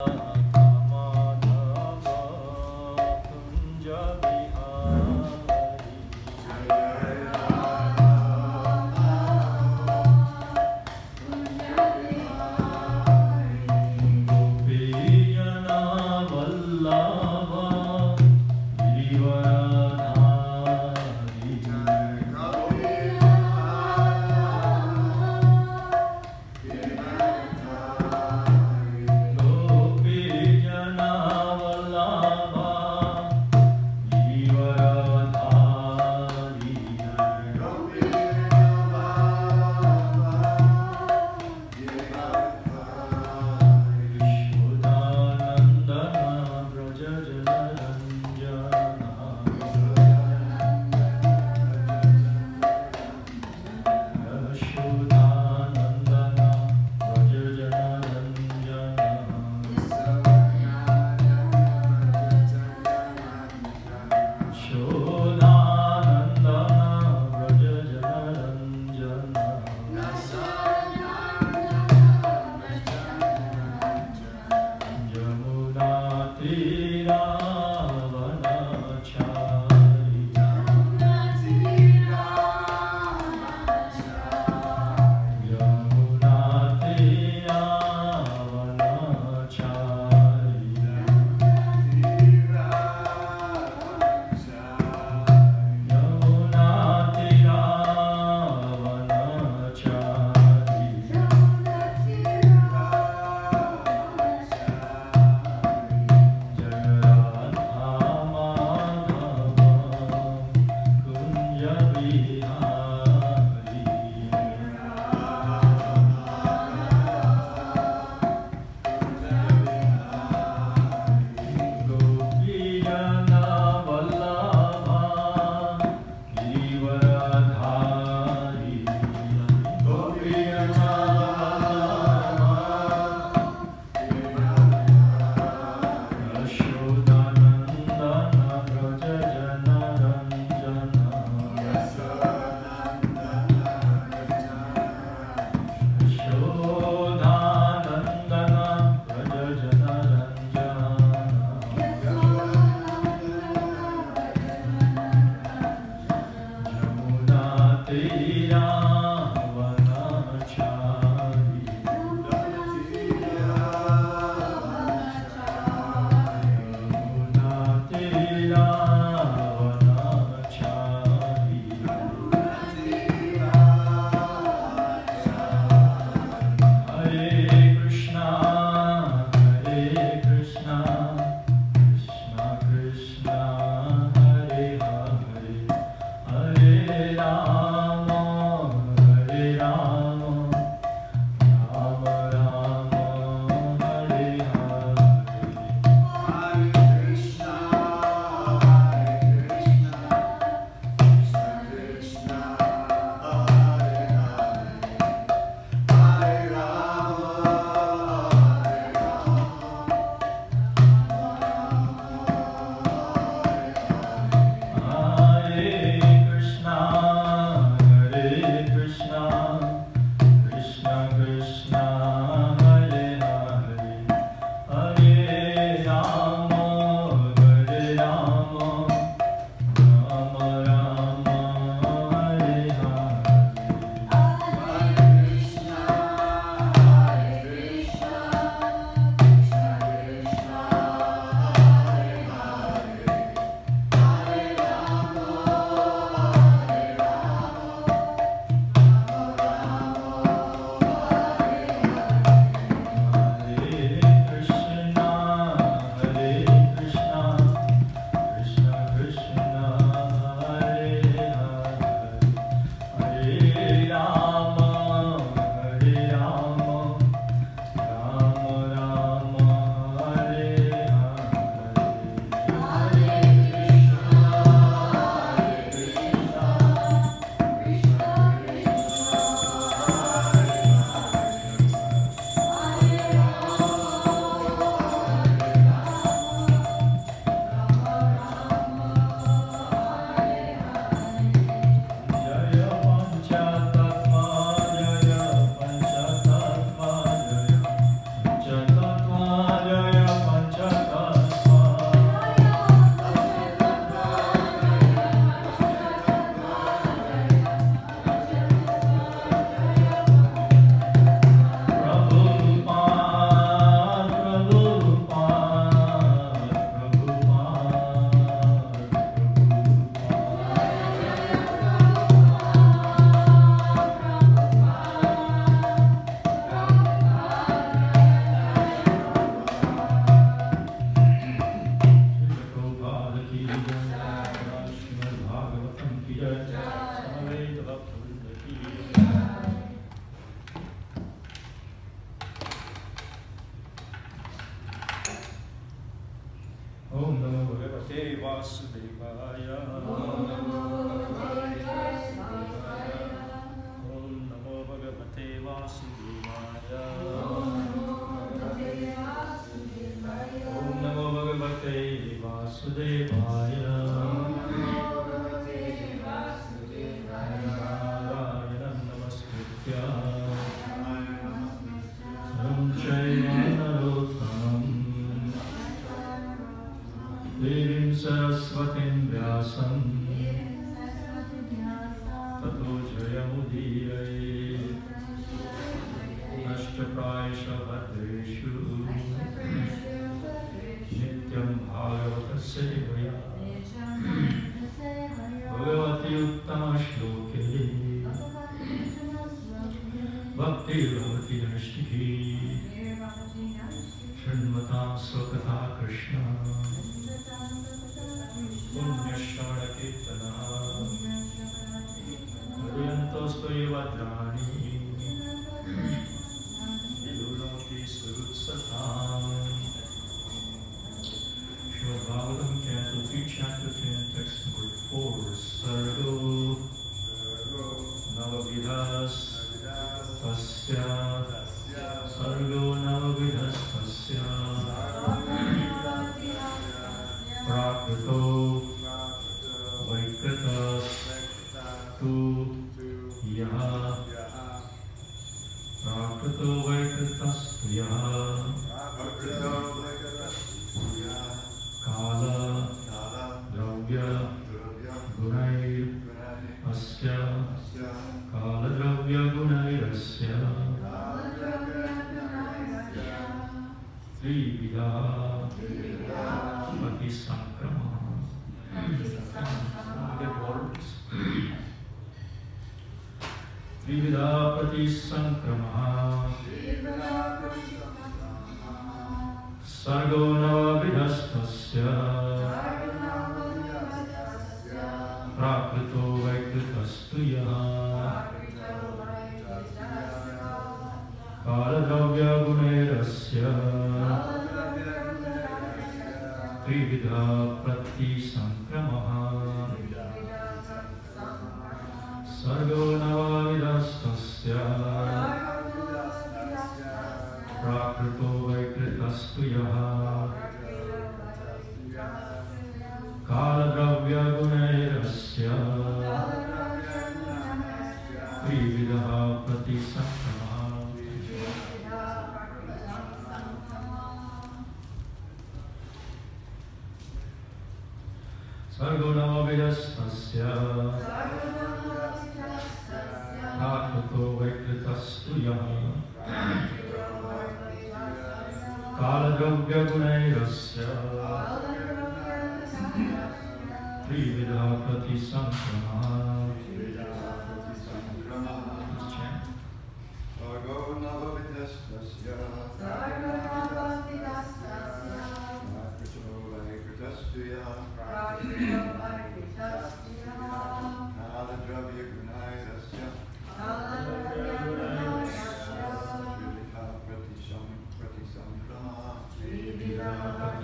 어. did कालद्रव्यगुणैरस्य Trividha प्रतिसङ्क्रमः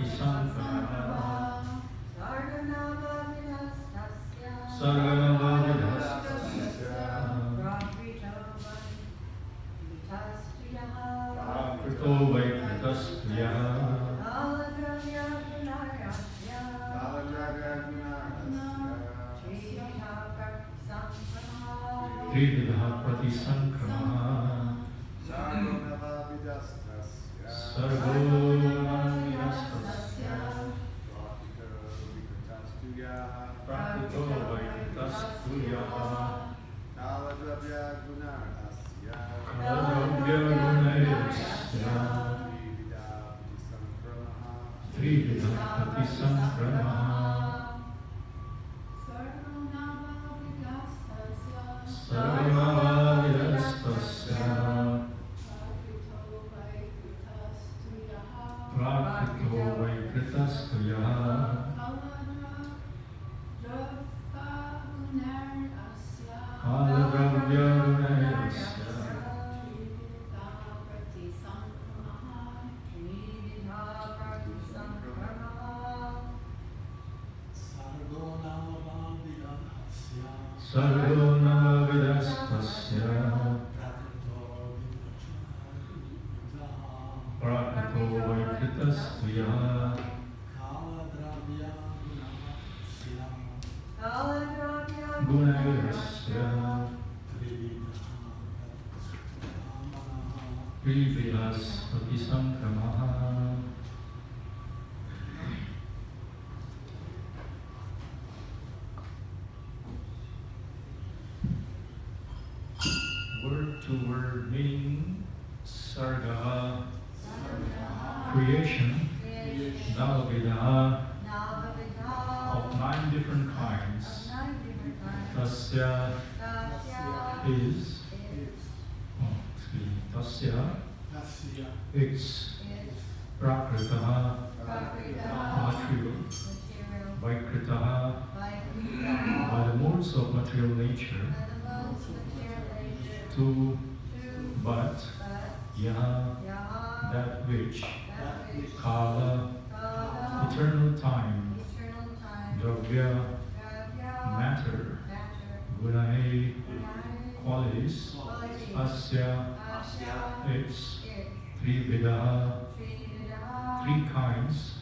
Prati Sankramaha Prakrito three kinds.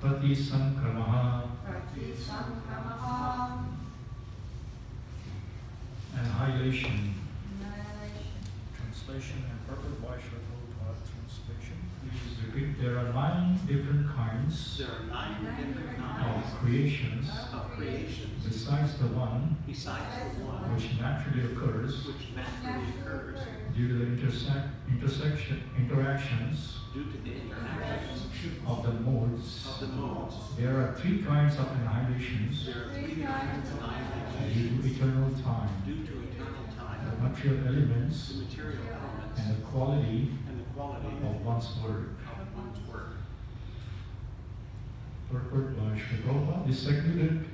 Prati sankramaha annihilation. Translation and purport by Sri Prabhupada translation? Please repeat there are nine different kinds There are nine different of creations. Of creations. besides the one besides the one which naturally occurs. Which naturally occurs due to the intersect, intersection, interactions due to the interactions of the modes. of the modes. There are three kinds of annihilations There are three kinds of due to eternal time. due to eternal The time, material elements the material elements, and the quality and the quality of one's work. of one's work. Purport by Sri Prabhupada, the scheduled,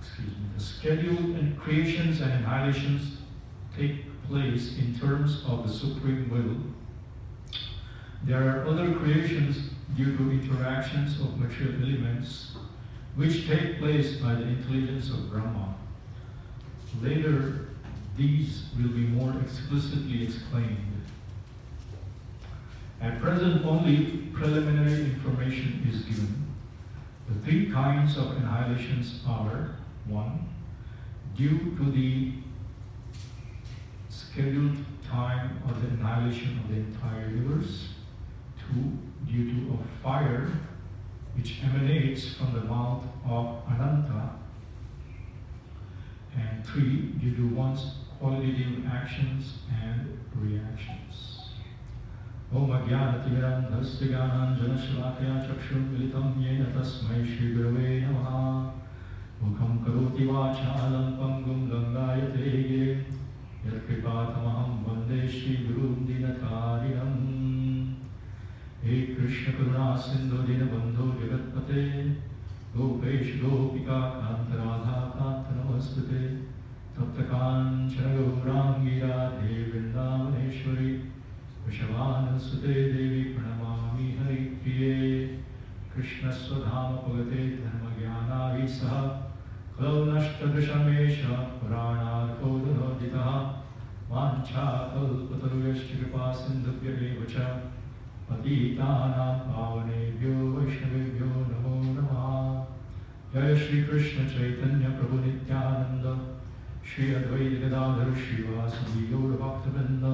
excuse me, the scheduled and creations and annihilations take place in terms of the supreme will. There are other creations due to interactions of material elements which take place by the intelligence of Brahma. Later, these will be more explicitly explained. At present, only preliminary information is given. The three kinds of annihilations are one, due to the scheduled time of the annihilation of the entire universe, two, due to a fire which emanates from the mouth of Ananta, and three, due to one's qualitative actions and reactions. ॐ अज्ञानतिमिरन्धस्य ज्ञानाञ्जनशलाकया चक्षुर्मिलितं येन तस्मै श्रीगुरवे नमः मुखं करोति वाचालं पङ्गुं गङ्गायते ये यत्कृपातमहं वंदे श्रीगुरुं दीनतारिणम् हे कृष्णकरुणा सिन्धु दीनबन्धो जगत्पते। गोपेश गोपिका कान्त राधा कान्त नमस्कृते तप्तकाञ्चन गौराङ्गी राधे वृन्दावनेश्वरी। वृषभानुसुते देवी प्रणमामि हरिप्रिये। कृष्णस्वधामपगते धर्मज्ञानाभि सह। कलौ नष्टदशमेश पुराणार्कोदनोदितः वाञ्छाकल्पतरुयश्च कृपा सिन्धुभ्य एव च। पतितानां पावनेभ्यो वैष्णवेभ्यो नमो नमः। जय श्रीकृष्ण चैतन्य श्री अद्वैत गदाधर गौरभक्तवृन्द।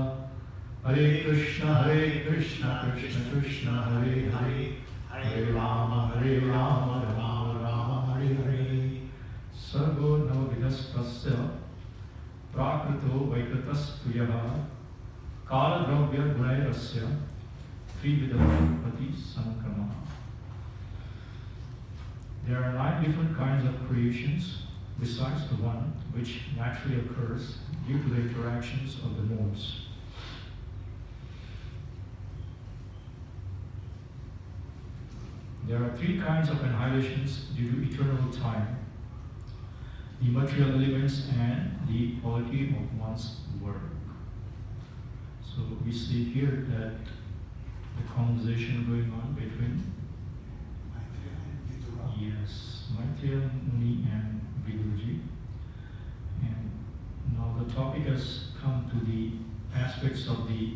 हरे कृष्ण हरे कृष्ण कृष्ण कृष्ण, हरे हरे। हरे राम हरे राम राम राम, हरे हरे। सर्वो नवविधस्तस्य प्राकृतो वैकृतस्तु यः कालद्रव्यगुणैरस्य त्रिविधं प्रति सङ्क्रमः There are nine different kinds of creations besides the one which naturally occurs due to the interactions of the modes. There are three kinds of annihilations due to eternal time the material elements and the quality of one's work. So we see here that the conversation going on between yes, Maitreya Muni and Vidurji. And now the topic has come to the aspects of the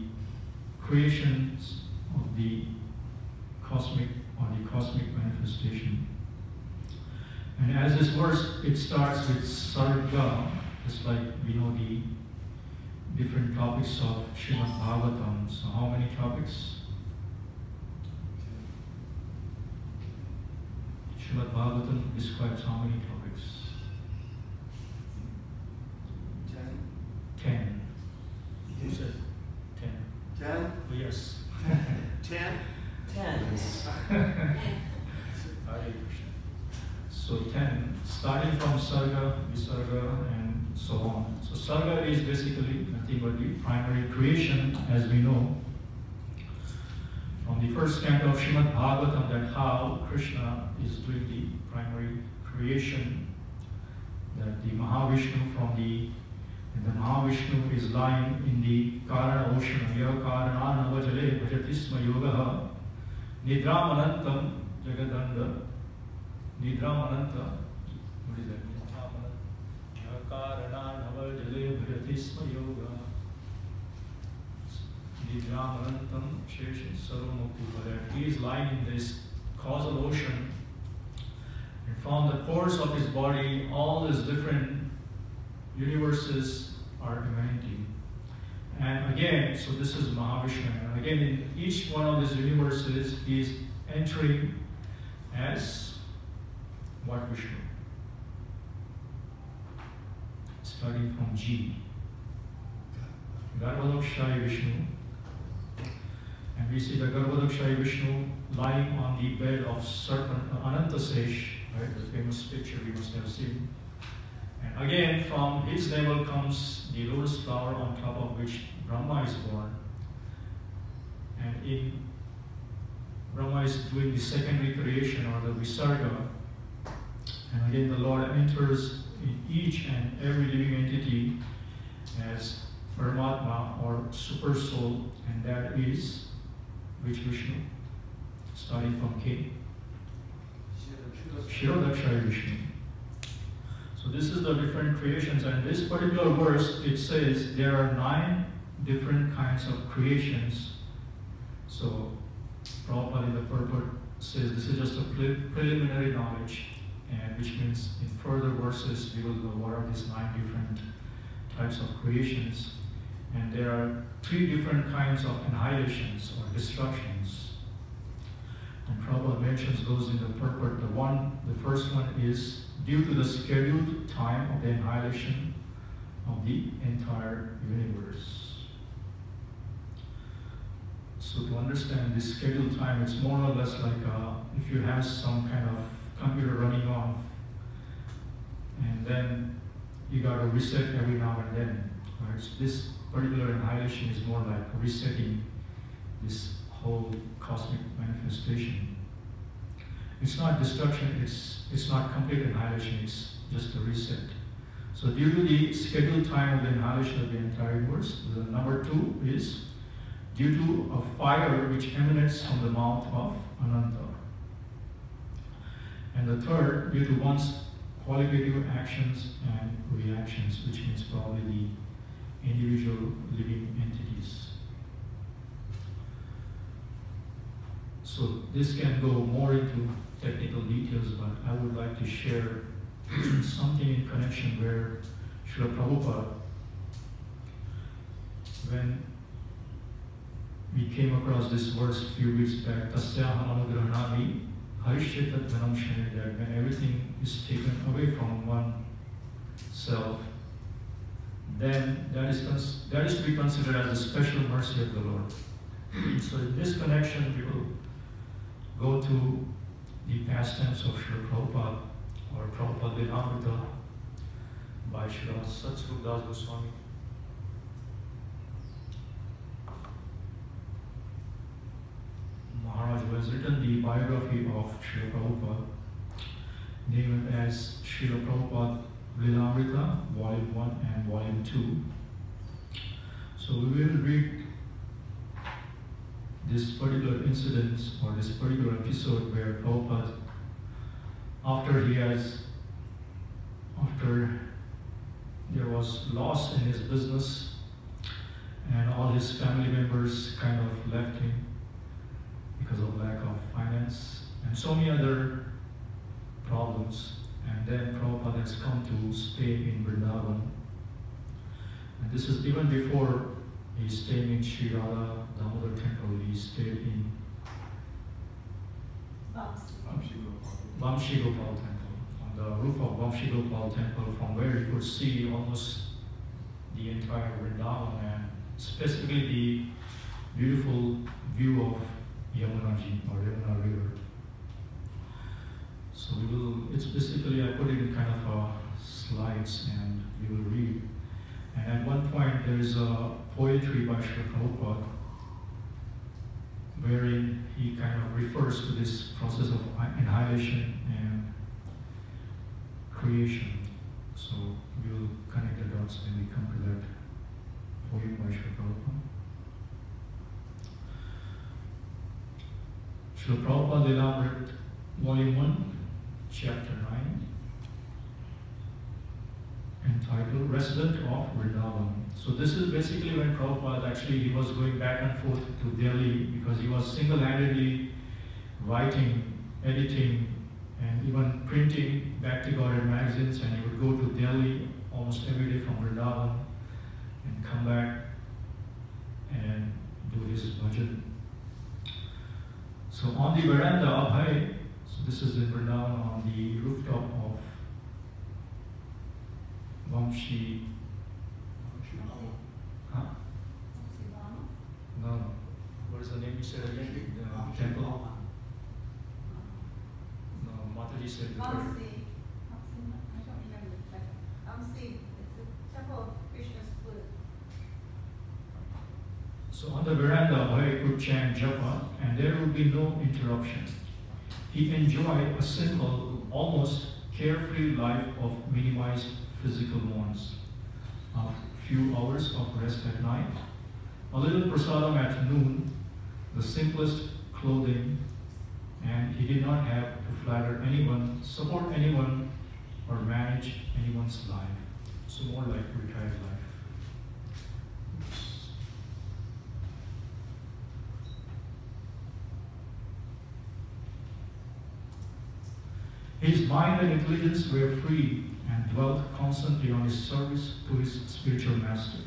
creations of the cosmic or the cosmic manifestation. And as this verse, it starts with Sarga, just like we know the different topics of Srimad Bhagavatam. So how many topics? Srimad Bhagavatam describes how many topics? Ten. Ten. Who said ten? Ten? Oh, yes. Ten? Ten. So ten, starting from Sarga, Visarga, and so on. So Sarga is basically nothing but the primary creation, as we know. From the first canto of Srimad Bhagavatam, that how Krishna is doing the primary creation, that the Mahavishnu from the the Mahavishnu is lying in the Karana ocean, Yava Karana Navajale Bhajatisma Yoga Nidramanantam Jagadanda Nidramananta he is lying in this causal ocean and from the course of his body all these different universes are emanating. And again, so this is Mahavishnu. And again, in each one of these universes, he is entering as what Vishnu? Starting from G. Garbhodakshaya Vishnu. And we see the Garbhodakshaya Vishnu lying on the bed of serpent uh, Anantasesh, right? The famous picture we must have seen. And again, from his navel comes the lotus flower on top of which Brahma is born. And in Brahma is doing the secondary creation or the Visarga. And again, the Lord enters each and every living entity as Paramatma or Super Soul, and that is which Vishnu? Starting from K. Kshirodakshayi Vishnu. So this is the different creations, and this particular verse it says there are nine different kinds of creations. So Prabhupada in the purport says this is just a pre- preliminary knowledge, and which means in further verses we will know what are these nine different types of creations. And there are three different kinds of annihilations or destructions. And Prabhupada mentions those in the purport. The one, the first one is due to the scheduled time of the annihilation of the entire universe. So to understand this scheduled time, it's more or less like uh, if you have some kind of computer running off, and then you got to reset every now and then. Right? So this particular annihilation is more like resetting this whole cosmic manifestation. It's not destruction, it's, it's not complete annihilation, it's just a reset. So due to the scheduled time of the annihilation of the entire universe, the number two is due to a fire which emanates from the mouth of Ananta. And the third, due to one's qualitative actions and reactions, which means probably the individual living entities. So this can go more into technical details, but I would like to share something in connection where Srila Prabhupada, when we came across this verse a few weeks back, Tasyaha Anugrahanami Harishetat Dhanam that when everything is taken away from one self, then that is, that is to be considered as a special mercy of the Lord. so in this connection, we will go to the pastimes of Srila Prabhupada or Prabhupada Lilamrita by Srila Satsvarup Das Goswami. Maharaj who has written the biography of Srila Prabhupada, named as Srila Prabhupada Lilamrita, Volume 1 and Volume 2. So we will read this particular incident or this particular episode where Prabhupada, after he has, after there was loss in his business, and all his family members kind of left him because of lack of finance, and so many other problems. And then Prabhupada has come to stay in Vrindavan. And this is even before he stayed in Sri Radha Damodar temple, he stayed in Vamshi Gopal temple, on the roof of Vamshi Gopal temple, from where you could see almost the entire Vrindavan and specifically the beautiful view of Yamunaji or Yamuna River. So we will, it's basically, I put it in kind of slides and we will read. And at one point there is a poetry by Srila Prabhupada wherein he kind of refers to this process of annihilation and creation. So we'll connect the dots when we come to that poem by Srila Prabhupada. Srila Prabhupada Lilamrit, Volume 1, Chapter 9, entitled Resident of Vrindavan. So this is basically when Prabhupada actually he was going back and forth to Delhi because he was single-handedly writing, editing, and even printing Back to Godhead magazines and he would go to Delhi almost every day from Vrindavan and come back and do his bhajan. So on the veranda up high, so this is in Vrindavan on the rooftop of Vamshi. Huh? No, no. What is the name you said again? The temple? No, Mataji said the third. Vamsi, Vamsi, I don't remember the second. Vamsi, it's the temple of Krishna's flute. So on the veranda, Abhay could chant japa and there would be no interruption. He enjoyed a simple, almost carefree life of minimized physical wants. A few hours of rest at night, a little prasadam at noon, the simplest clothing, and he did not have to flatter anyone, support anyone, or manage anyone's life. So more like retired life. His mind and intelligence were free and dwelt constantly on his service to his spiritual master.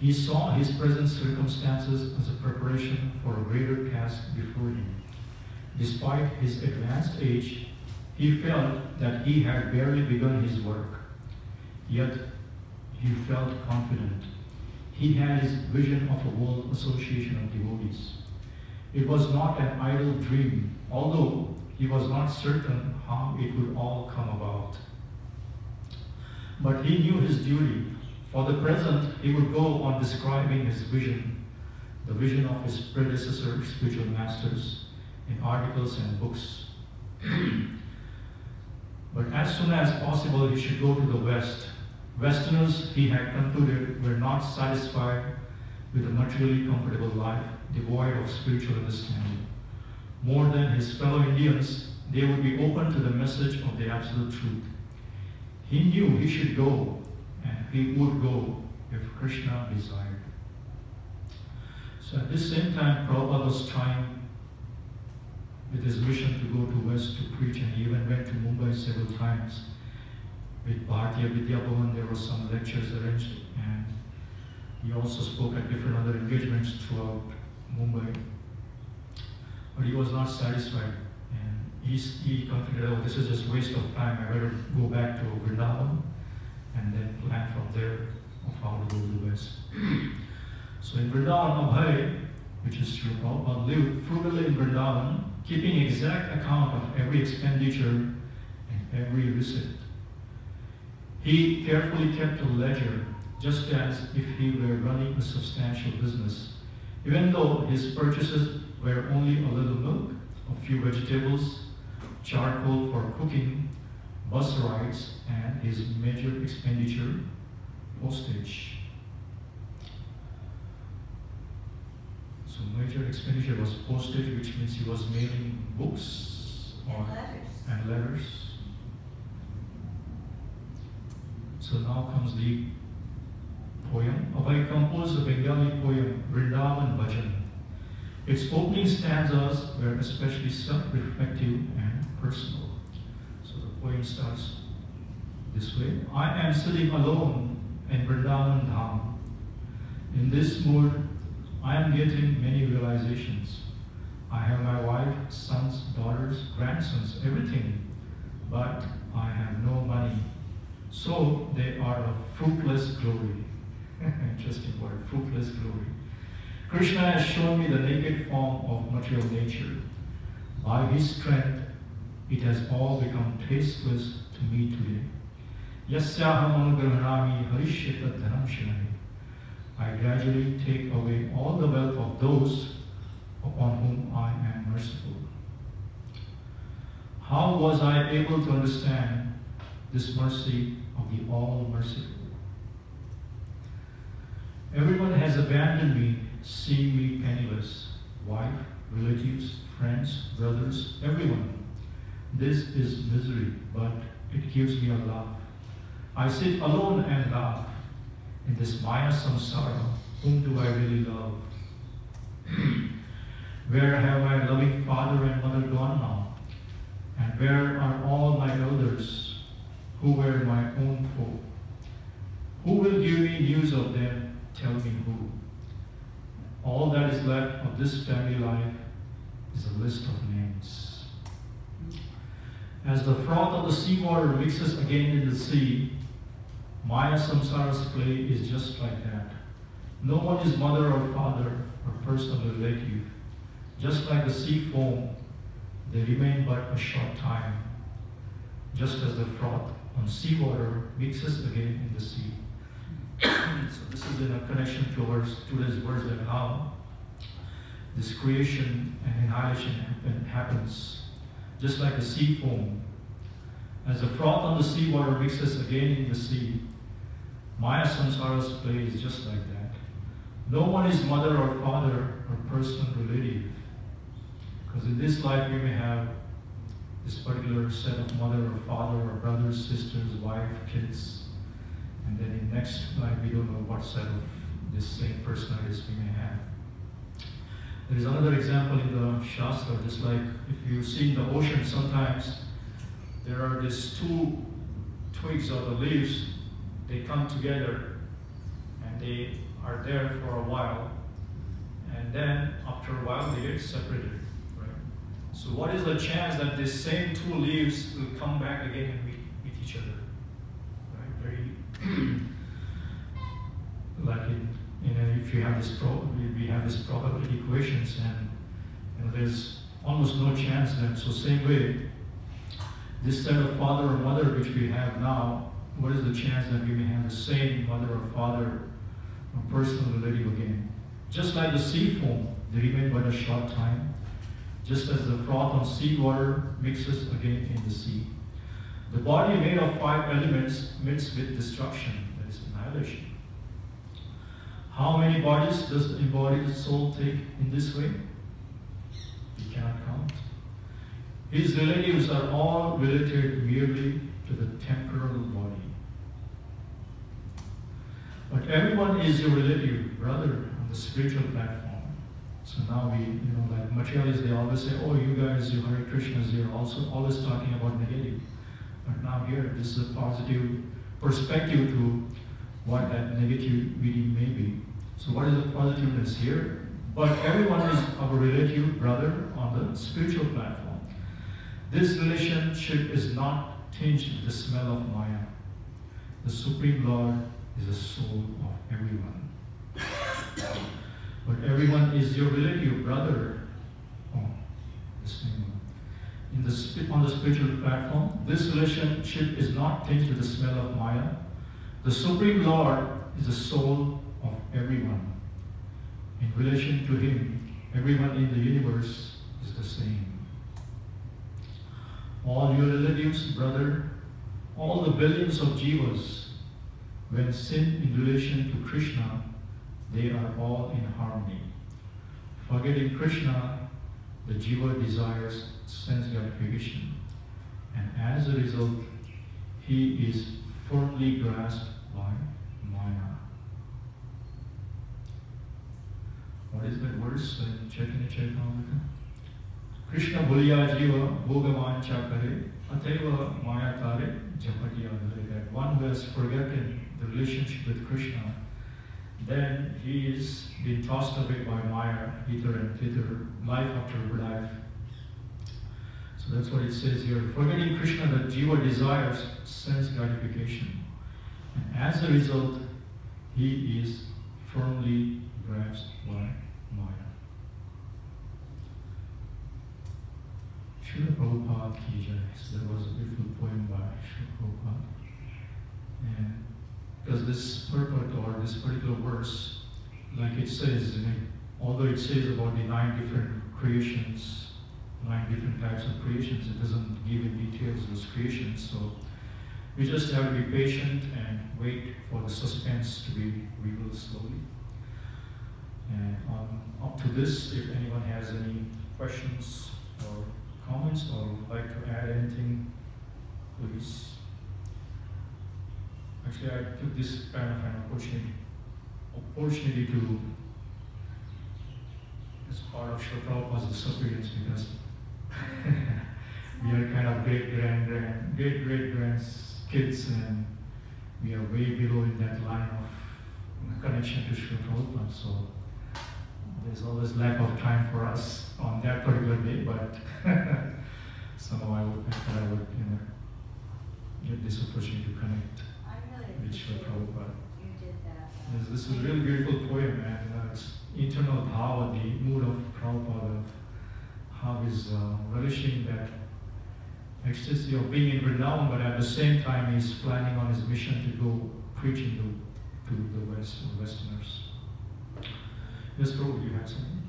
He saw his present circumstances as a preparation for a greater task before him. Despite his advanced age, he felt that he had barely begun his work. Yet he felt confident. He had his vision of a world association of devotees. It was not an idle dream, although he was not certain how it would all come about. But he knew his duty. For the present, he would go on describing his vision, the vision of his predecessor spiritual masters, in articles and books. but as soon as possible, he should go to the West. Westerners, he had concluded, were not satisfied with a materially comfortable life devoid of spiritual understanding. More than his fellow Indians, they would be open to the message of the absolute truth. He knew he should go, and he would go if Krishna desired. So at this same time, Prabhupada was trying with his mission to go to West to preach, and he even went to Mumbai several times. With Bharatiya Vidya Bhavan, there were some lectures arranged, and he also spoke at different other engagements throughout Mumbai. But he was not satisfied, and he, he concluded, oh, this is just waste of time, I better go back to Vrindavan, and then plan from there of how to go to the West. so in Vrindavan, Abhay, which is Sri Prabhupada, lived frugally in Vrindavan, keeping exact account of every expenditure and every receipt. He carefully kept a ledger, just as if he were running a substantial business. Even though his purchases were only a little milk, a few vegetables, charcoal for cooking, bus rides, and his major expenditure, postage. So major expenditure was postage, which means he was mailing books And or letters. and letters. So So now comes the poem. Abhay composed a Bengali poem, Vrindavan Bhajan. Its opening stanzas were especially self-reflective and personal. So the poem starts this way. I am sitting alone in Vrindavan Dham. In this mood, I am getting many realizations. I have my wife, sons, daughters, grandsons, everything, but I have no money. So they are a fruitless glory. Interesting word, fruitless glory. Krishna has shown me the naked form of material nature. By his strength, it has all become tasteless to me today. Yasyaham anugrahanami harishyata dhanam shinami. I gradually take away all the wealth of those upon whom I am merciful. How was I able to understand this mercy of the All Merciful? Everyone has abandoned me, seeing me penniless. Wife, relatives, friends, brothers, everyone. This is misery, but it gives me a laugh. I sit alone and laugh. In this Maya samsara, whom do I really love? where have my loving father and mother gone now? And where are all my elders, who were my own folk? Who will give me news of them? Tell me who. All that is left of this family life is a list of names. As the froth of the seawater mixes again in the sea, Maya Samsara's play is just like that. No one is mother or father or personal relative. Just like the sea foam, they remain but a short time, just as the froth on seawater mixes again in the sea. So this is in a connection to our students' words that how this creation and annihilation happen, happens, just like a sea foam. As the froth on the seawater mixes again in the sea, Maya Samsara's play is just like that. No one is mother or father or personal relative. Because in this life we may have this particular set of mother or father or brothers, sisters, wife, kids. And then in next life we don't know what set of this same personalities we may have. There is another example in the Shastra, just like if you see in the ocean sometimes there are these two twigs of the leaves, they come together and they are there for a while. And then after a while they get separated. Right? So what is the chance that these same two leaves will come back again and meet, meet each other? Right? Very like in, you know, if you have this pro we have this probability equations and know, there's almost no chance then. So same way, this set of father or mother which we have now, what is the chance that we may have the same mother or father or personal relative again? Just like the sea foam, they remain but a short time, just as the froth on seawater mixes again in the sea. The body made of five elements meets with destruction, that is annihilation. How many bodies does the embodied soul take in this way? We cannot count. His relatives are all related merely to the temporal body. But everyone is your relative, brother, on the spiritual platform. So now we, you know, like materialists, they always say, oh, you guys, you Hare Krishnas, you're also always talking about negative. But now here, this is a positive perspective to what that negative reading may be. So what is the positiveness here? But everyone is our relative brother on the spiritual platform. This relationship is not tinged with the smell of Maya. The Supreme Lord is the soul of everyone. But everyone is your relative brother. Oh, one. In the, on the spiritual platform, this relationship is not tinged with the smell of Maya. The Supreme Lord is the soul of everyone. In relation to Him, everyone in the universe is the same. All your relatives, brother, all the billions of jivas, when sin in relation to Krishna, they are all in harmony. Forgetting Krishna, the jiva desires sense gratification, and as a result, he is firmly grasped by Maya. What is that verse in Chaitanya Charitamrita? Krishna bhuliya jiva bhogavancha kare ateva maya tare japatiya. That one who has forgotten the relationship with Krishna, then he is being tossed away by Maya, hither and thither, life after life. So that's what it says here. Forgetting Krishna, the jiva desires sense gratification. And as a result, he is firmly grasped by Maya. Srila Prabhupada ki. So there was a beautiful poem by Srila Prabhupada. And because this purport or this particular verse, like it says, although it says about the nine different creations, nine different types of creations, it doesn't give in details of those creations. So we just have to be patient and wait for the suspense to be revealed slowly. And up to this, if anyone has any questions or comments or would like to add anything, please. Actually, I took this kind of an opportunity, opportunity to, as part of Srila Prabhupada's disappearance, because we are kind of great grand, grand great great grandkids, and we are way below in that line of connection to Srila Prabhupada. So there's always lack of time for us on that particular day, but somehow I would, I thought I would, you know, get this opportunity to connect with Srila Prabhupada. you did that. uh, This, this is a really beautiful poem, and uh, it's internal power, the mood of Prabhupada, of how he's uh, relishing that ecstasy of being in Vrindavan, but at the same time he's planning on his mission to go preaching to, to the West, the Westerners. Yes, Prabhu, you have something?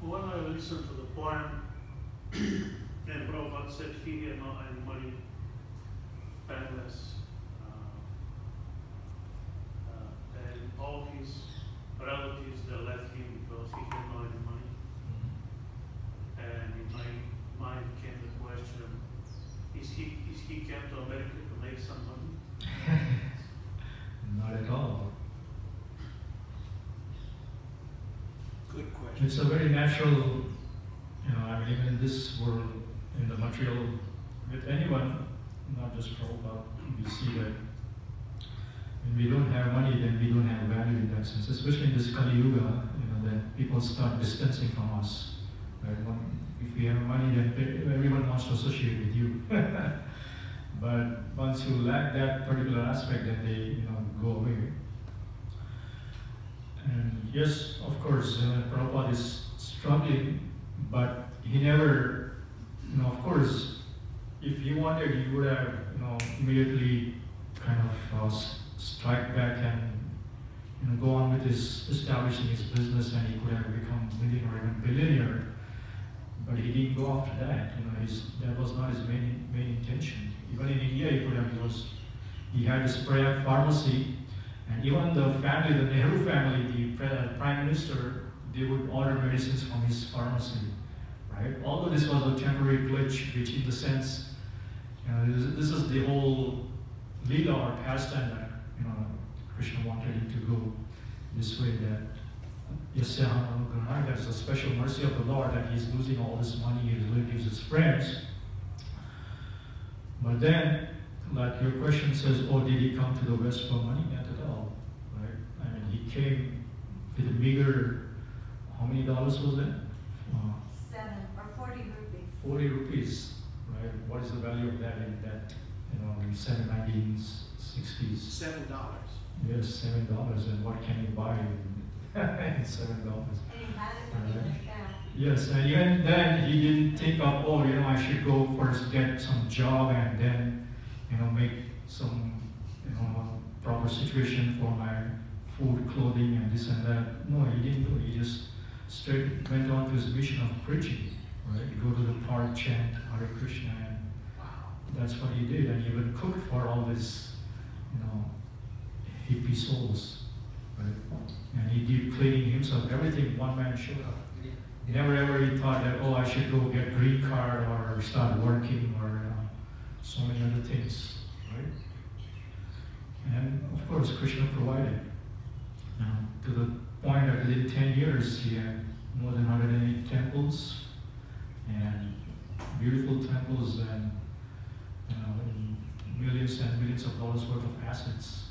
When I listened to the poem, and Prabhupada said he had not any money, penniless, uh, uh, and all his relatives that left him because he had no any money. And in my mind came the question: Is he is he came to America to make some money? Not at all. Good question. It's a very natural, you know, I mean, even in this world, in the material, with anyone, not just Prabhupada, you see that when we don't have money, then we don't have value in that sense. Especially in this Kali Yuga, you know, then people start distancing from us. Right? If we have money, then everyone wants to associate with you. but once you lack that particular aspect, then they, you know, go away. And yes, of course, uh, Prabhupada is struggling, but he never, you know, of course, if he wanted, he would have, you know, immediately kind of uh, strike back and, you know, go on with his establishing his business, and he could have become millionaire or even billionaire. But he didn't go after that. You know, his, that was not his main main intention. Even in India, he could have he was, he had his Prayag pharmacy, and even the family, the Nehru family, the uh, prime minister, they would order medicines from his pharmacy, right? Although this was a temporary glitch, which in the sense, you know, this, this is the whole leela or pastime Krishna wanted him to go this way that Yasyahanugrahana, that's a special mercy of the Lord that he's losing all his money, his relatives, his friends. But then, like your question says, oh, did he come to the West for money? Not at all, right? I mean, he came with a meager, how many dollars was it? Uh, Seven or forty rupees. 40 rupees, right? What is the value of that in that, you know, in 7, 1960s? Seven dollars. Yes, seven dollars, and what can you buy in, in seven dollars? And he had it when he Alright. went down. Yes, and even then he didn't think of, oh, you know, I should go first get some job and then, you know, make some, you know, proper situation for my food, clothing, and this and that. No, he didn't do. He just straight went on to his mission of preaching, right? You go to the park, chant Hare Krishna, and Wow. that's what he did, and he even cooked for all this, you know, hippie souls, right? And he did cleaning himself, everything one man show up. Never ever he thought that, oh, I should go get green card or start working or uh, so many other things. right? And of course, Krishna provided. You know, to the point that within 10 years, he had more than 108 temples and beautiful temples and you know, millions and millions of dollars worth of assets,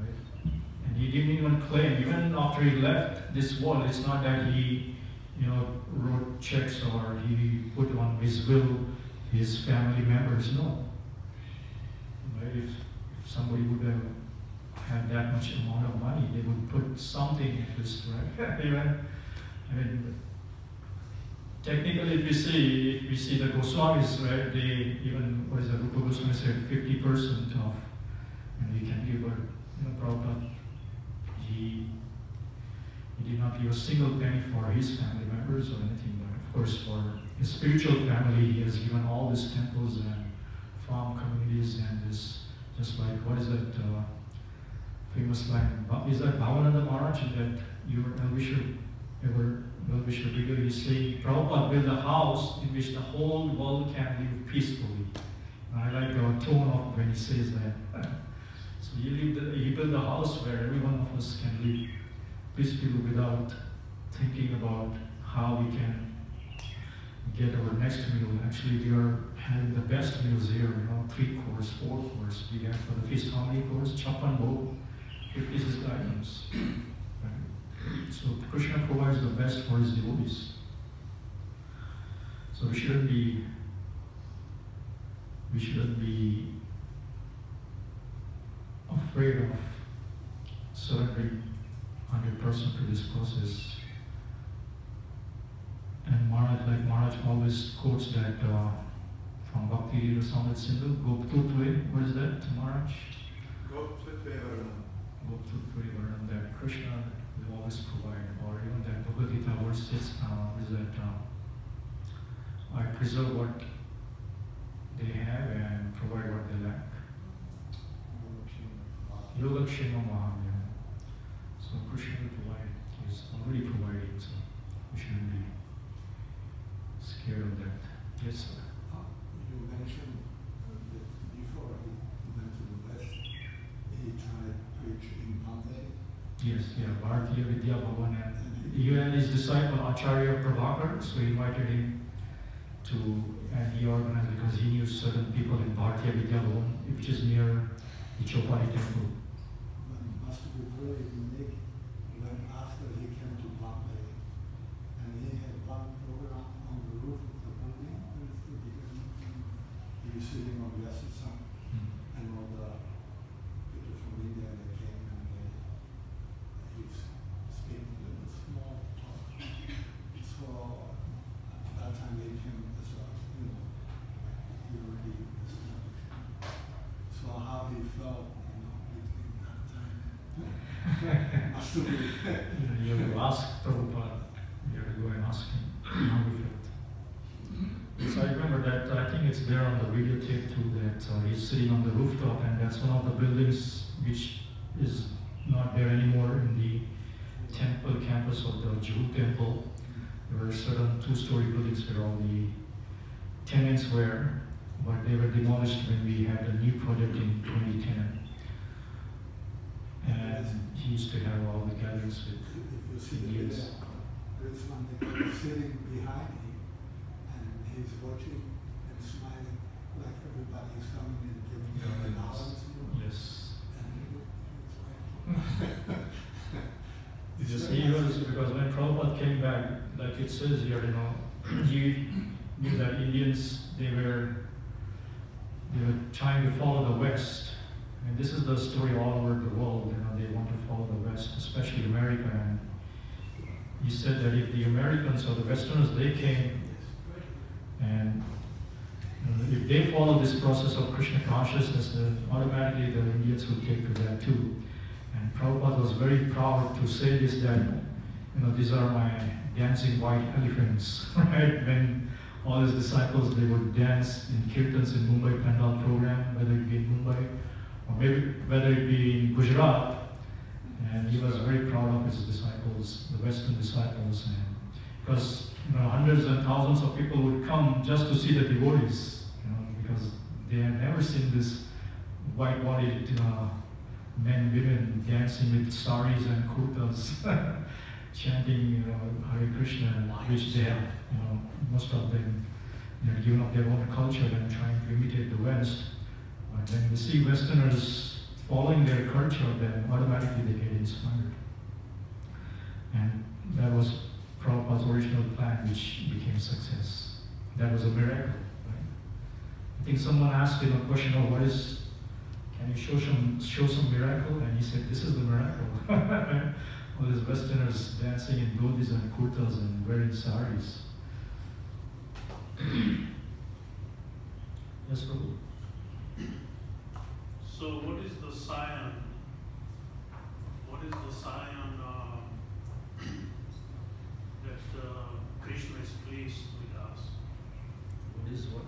right? And he didn't even claim, even after he left this world, it's not that he, you know, wrote checks or he put on his will his family members. No. Right? If, if somebody would have had that much amount of money, they would put something in this, right? even, I mean, technically, if you see, if you see the Goswamis, right, they even, what is it, Rupa Goswami said 50% of, and we can give, know, Prabhupada, he, he did not give a single penny for his family members or anything, but of course for his spiritual family, he has given all these temples and farm communities and this, just like, what is that uh, famous line? Is that Bhavananda Maharaj that your Elvisher ever, Elvisher video, he say, Prabhupada built a house in which the whole world can live peacefully. And I like the tone of when he says that. He, lived, he built a house where every one of us can live peacefully without thinking about how we can get our next meal. Actually, we are having the best meals here, you know, three course, four course. We have for the feast how many course? Chapan Bhog, 56 items. Right? So Krishna provides the best for his devotees. So we shouldn't be we shouldn't be afraid of surrendering 100% to this process. And Maharaj, like Maharaj always quotes that uh, from Bhakti Rasamrita Sindhu, Goptutve, what is that, Maharaj? Goptutve Varanam, that Krishna will always provide, or even that Bhagavad Gita verse says, uh, is that uh, I preserve what they have and provide what they lack. Yoga Kshema Mahamya. So Krishna will provide, He's already providing, so we shouldn't be scared of that. Yes, sir. You mentioned uh, that before he went to the West, he tried preaching in Bombay. Yes, yeah, Bharatiya Vidya Bhavan and he and his disciple Acharya Prabhakar, so he invited him to, and he organized because he knew certain people in Bharatiya Vidya Bhavan, which is near the Chowpatty temple. But it must be really unique when after he came to Bombay and he had one program on the roof of the building, where is the beginning? He was sitting on the other side and all the people from India they came and they, he's speaking a little small talk. So at that time they came as a, you know, he already established. So how he felt, you know, between that time and must have been. You have to ask Prabhupada, you have to go and ask him how he felt. So I remember that, I think on videotape too, that uh, he's sitting on the rooftop and that's one of the buildings which is not there anymore in the temple campus of the Juhu temple. There were certain two-story buildings where all the tenants were, but they were demolished when we had a new project in 2010. And he used to have all the gatherings with the video, there's one guy sitting behind him and he's watching and smiling like everybody's coming and giving him Yeah, an yes. allowance. you know. Yes. And he looks like. He was because when Prabhupada came back, like it says here, you know, he knew that Indians they were they were trying to follow the West. And this is the story all over the world, you know, they want to follow the West, especially America. And he said that if the Americans or the Westerners they came and you know, if they follow this process of Krishna consciousness, then automatically the Indians will take to that too. And Prabhupada was very proud to say this that, you know, these are my dancing white elephants, right? When all his disciples, they would dance in kirtans in Mumbai Pandal program, whether it be in Mumbai or maybe whether it be in Gujarat. And he was very proud of his disciples, the Western disciples. And because, you know, hundreds and thousands of people would come just to see the devotees, because they had never seen this white-bodied uh, men, women dancing with saris and kurtas, chanting you know, Hare Krishna, which they have, you know, most of them, you know, given up their own culture and trying to imitate the West. But when we see Westerners following their culture, then automatically they get inspired. And that was Prabhupada's original plan, which became success. That was a miracle? I think someone asked him a question, oh, what is, can you show some, show some miracle? And he said, this is the miracle. All these Westerners dancing in dhotis and kurtas and wearing saris. yes, Prabhu? So what is the sign? What is the sign uh, that uh, Krishna is pleased with us? What is what?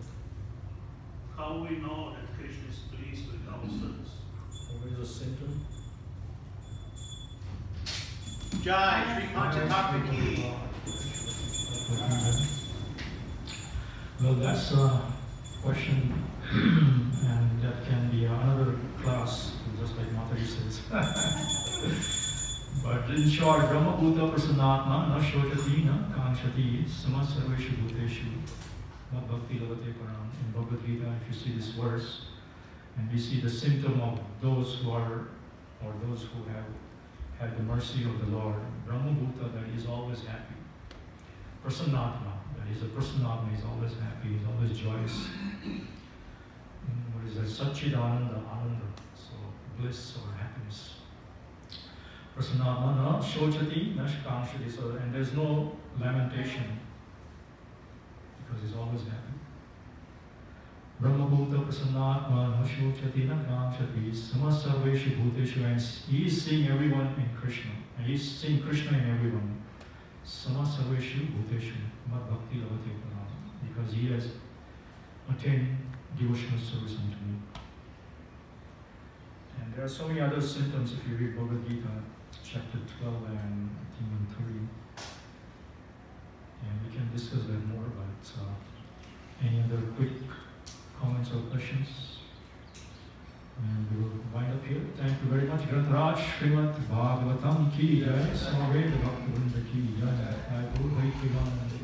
How we know that Krishna is pleased with our service? What is a symptom? Jai, Sri Panchatattva ki. Well, that's a question, and that can be another class, just like Mataji says. but in short, Brahma Bhuta Prasannatma na shotati na kanchati samasarveshu bhuteshu na bhakti. In Bhagavad Gita, if you see this verse, and we see the symptom of those who are, or those who have had the mercy of the Lord, Brahma Bhuta, that he is always happy. Prasannatma, that is a Prasannatma, he's always happy, he's always joyous. Mm, What is that? Satchidananda, Ananda, so bliss or happiness. Prasannatma, na shochati, na so, and there's no lamentation because he's always happy. Brahmabhuta prasannatma na shochati na kamshati samasarveshu bhuteshu and he is seeing everyone in Krishna and he is seeing Krishna in everyone. Samasarveshu bhuteshu mad bhakti pranam because he has attained devotional service unto me. And there are so many other symptoms if you read Bhagavad Gita chapter 12 and I think 30. And we can discuss that more, but uh, any other quick comments or questions? And we will wind up here. Thank you very much. Grantaraj Srimad Bhagavatam ki jai. Swami Bhakti Vrinda ki jai. I will